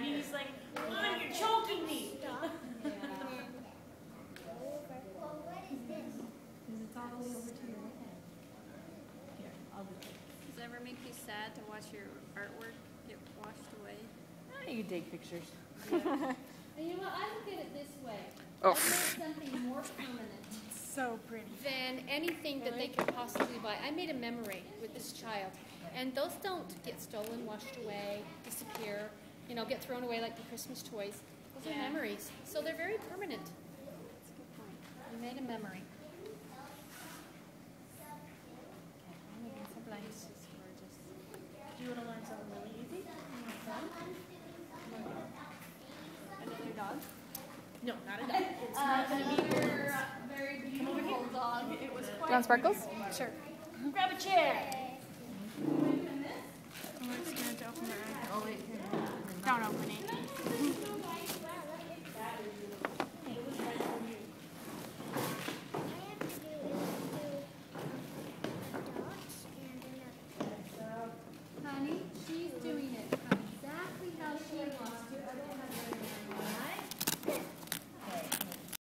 and he's like, Mom, you're choking me. Does it ever make you sad to watch your artwork get washed away? Ah, you take pictures. And you know what? I look at it this way. Oh. I've made something more permanent So pretty. than anything that they could possibly buy. I made a memory with this child, and those don't get stolen, washed away, disappear, you know, get thrown away like the Christmas toys. Those are memories, so they're very permanent. That's a good point. We made a memory. Do you want to learn something really easy? Mm-hmm. Another dog. No, not a dog. Uh, it's not going to be yours. very beautiful dog. It was You want sparkles? Sure. Grab a chair. Oh, it's going to open my eye. Don't open it.